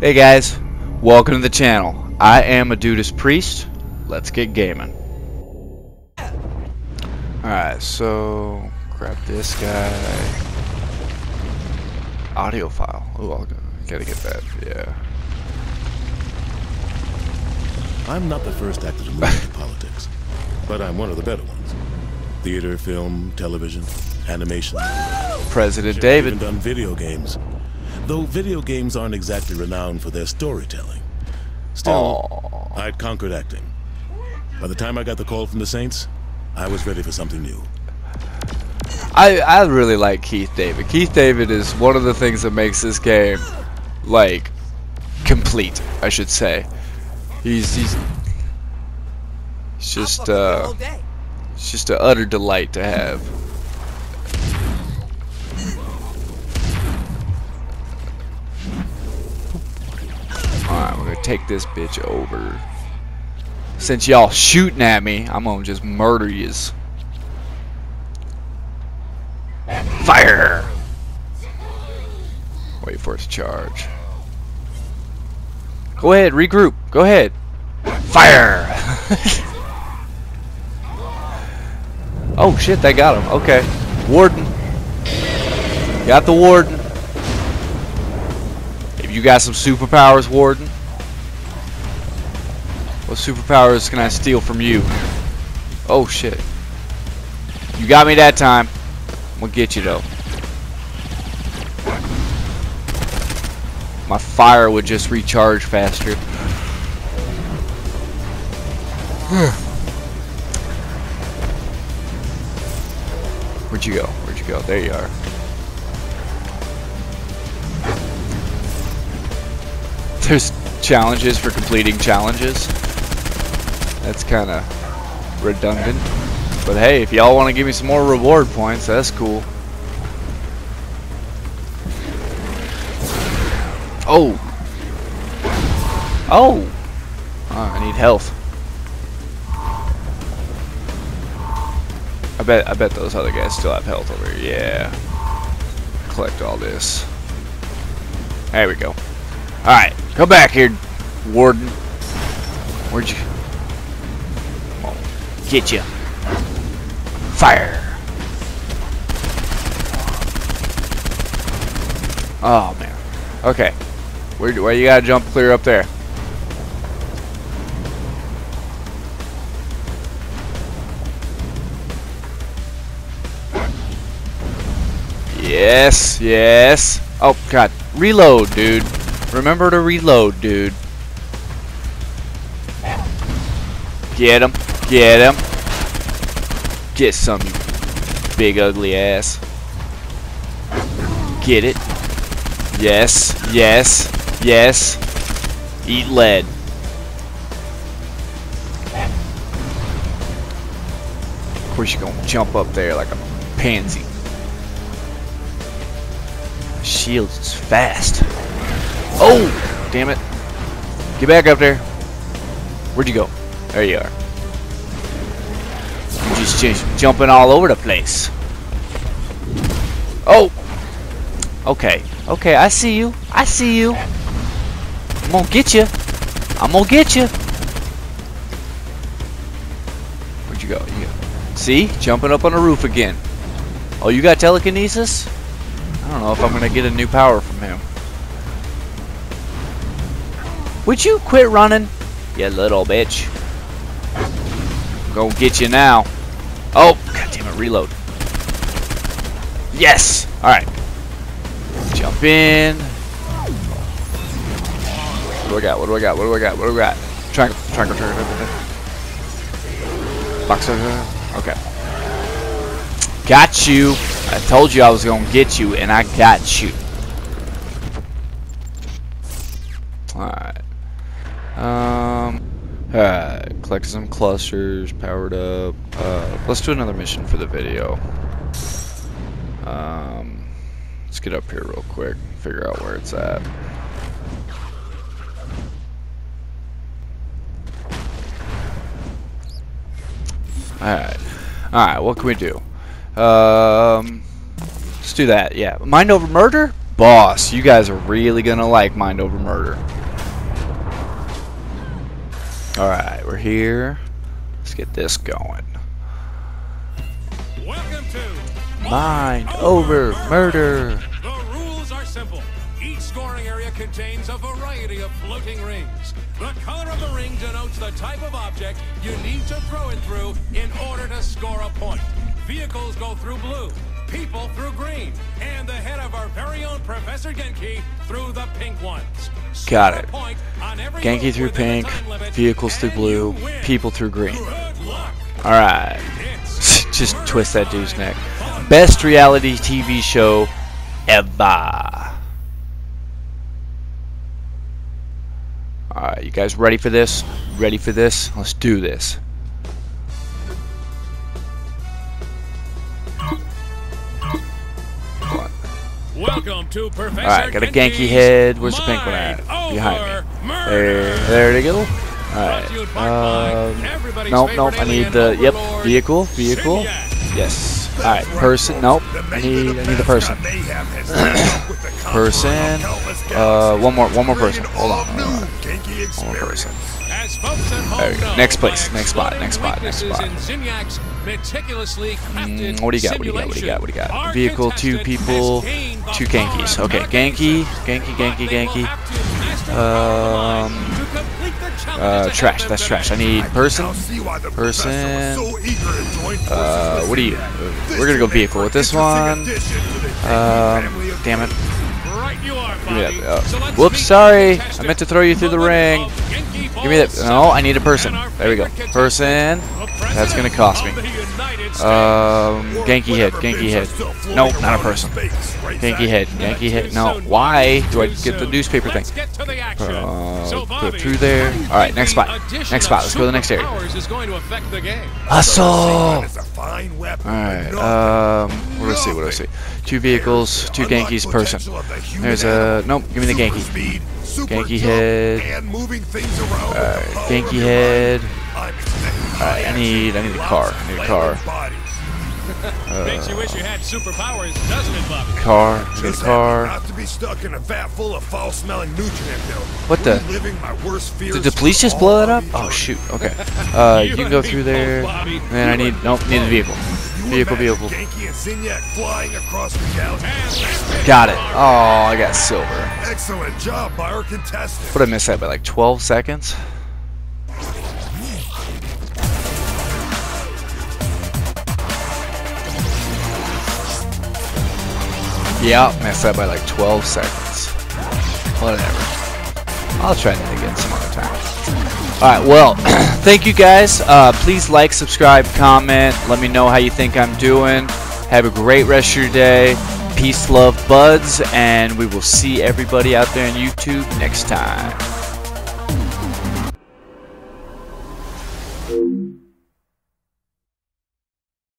Hey guys, welcome to the channel. I am a Dudeist Priest. Let's get gaming. Alright, so grab this guy. Audio file. Oh, I'll go, gotta get that. Yeah. I'm not the first actor to move into politics, but I'm one of the better ones. Theater, film, television, animation. President David. even done video games. Though video games aren't exactly renowned for their storytelling. Still, Aw. I'd conquered acting. By the time I got the call from the Saints, I was ready for something new. I I really like Keith David. Keith David is one of the things that makes this game like complete, I should say. He's he's he's just uh it's just an utter delight to have. Take this bitch over. Since y'all shooting at me, I'm gonna just murder yous. Fire! Wait for it to charge. Go ahead, regroup. Go ahead. Fire! oh shit, they got him. Okay. Warden. Got the warden. If you got some superpowers, warden. What superpowers can I steal from you? Oh shit. You got me that time. I'm gonna get you though. My fire would just recharge faster. Where'd you go? Where'd you go? There you are. There's challenges for completing challenges. That's kind of redundant. But hey, if y'all want to give me some more reward points, that's cool. Oh. Oh. Oh, I need health. I bet I bet those other guys still have health over here. Yeah. Collect all this. There we go. Alright, come back here, Warden. Where'd you. Get you. Fire! Oh man. Okay. Where where you gotta jump clear up there? Yes, yes. Oh god. Reload, dude. Remember to reload, dude. Get him. Get him. Get some, big ugly ass. Get it. Yes, yes, yes. Eat lead. Of course you're gonna jump up there like a pansy. Shields is fast. Oh! Damn it. Get back up there. Where'd you go? There you are. Just, jumping all over the place. Oh! Okay. Okay, I see you. I see you. I'm gonna get you. I'm gonna get you. Where'd you go? You go. See? Jumping up on the roof again. Oh, you got telekinesis? I don't know if I'm gonna get a new power from him. Would you quit running? You little bitch. I'm gonna get you now. Oh, god damn it, reload. Yes! Alright. Jump in. What do I got? What do I got? What do I got? What do I got? Triangle, triangle, triangle, triangle. Box, okay. Got you. I told you I was gonna get you, and I got you. Alright. Um. Alright. Collect some clusters, powered up. Uh, let's do another mission for the video. Um. Let's get up here real quick, figure out where it's at. Alright. Alright, what can we do? Um, let's do that, yeah. Mind over murder? boss. You guys are really gonna like Mind Over Murder. Alright, we're here. Let's get this going. Welcome to Mind Over Murder. The rules are simple. Each scoring area contains a variety of floating rings. The color of the ring denotes the type of object you need to throw it through in order to score a point. Vehicles go through blue, people through green, and the head of our very own Professor Genki through the pink ones. Got it. point on every Genki through pink, vehicles through blue, people through green. Alright. Just twist that dude's neck. Best reality TV show ever. Alright, you guys ready for this? Ready for this? Let's do this. Alright, got a Genki head. Where's the pink one at? Behind me. There, there they go. Brought to you in part by Alright. Um, nope, nope. I need the yep vehicle, vehicle. Signac. Yes. Alright, person. Nope. I need I need the person. Person. Uh, one more, one more person. Hold on. On. One more person. There we go. Next place, next spot, next spot, next spot. Mm, what do you got? What do you got? What do you got? What do you got? Vehicle, two people, two of Okay, to master the power Um, Uh, trash. That's trash. I need person. Person. Uh, what do you? We're gonna go vehicle with this one. Um, damn it. Right you are, Give me that. Uh, whoops, sorry. I meant to throw you through the ring. Give me that. No, I need a person. There we go. Person. That's gonna cost me. Um, Genki head. Genki head. Nope, not a person. Genki head. Genki head. No. Why do I get the newspaper thing? To. Uh, through there. All right, next spot. Next spot. Let's go to the next area. going to. Hustle. Alright, um, what do I see, what do I see? Two vehicles, two Genki's, person. There's a, nope, give me the Genki. Genki head. Alright, Genki head. Alright, I need, I need a car, I need a car. Makes you wish you had superpowers, doesn't it, Bobby? Car, I car. Not to be stuck in a vat full of foul-smelling nutrient milk. What the? Reliving my worst fears Did the police just blow that up? Oh shoot, okay. Uh, you can go through there. both, And I need, nope, need a vehicle. Vehicle, vehicle. Zinyak flying across the galaxy. And that's it. Got it. Oh, I got silver. Excellent job by our contestant. But I missed that by like 12 seconds. Yeah, missed that by like 12 seconds. Whatever. I'll try that again some other time. Alright, well, thank you guys. Uh, please like, subscribe, comment. Let me know how you think I'm doing. Have a great rest of your day. Peace, love, buds, and we will see everybody out there on YouTube next time.